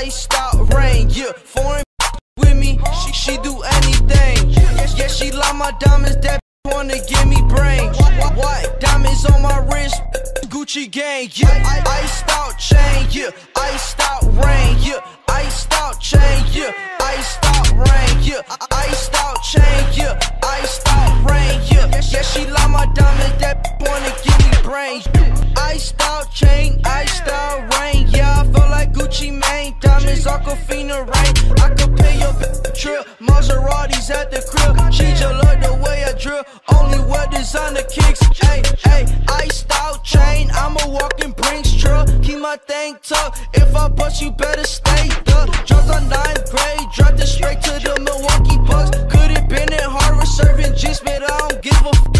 lifestyle rain. Yeah, foreign with me, she, she do anything. Yeah, she love my diamonds, that wanna give me brains. White Diamonds on my wrist, Gucci gang. Yeah, I, iced chain. Yeah, iced out rain. Yeah, iced out chain. Yeah, iced out rain. Yeah, iced out chain. Yeah, iced out rain. Yeah, yeah, she love my diamonds, that wanna give me brains. Iced out chain, iced out Jacquefina, right? I could pay your trip. Maserati's at the crib. She just love the way I drill. Only what designer kicks. Hey, hey, iced out chain. I'm a walking Brinks truck. Keep my thing tough. If I bust, you better stay tough. Drugs on ninth grade. Dropped it straight to the Milwaukee Bucks. Could've been at Harvard serving just but I don't give a. F-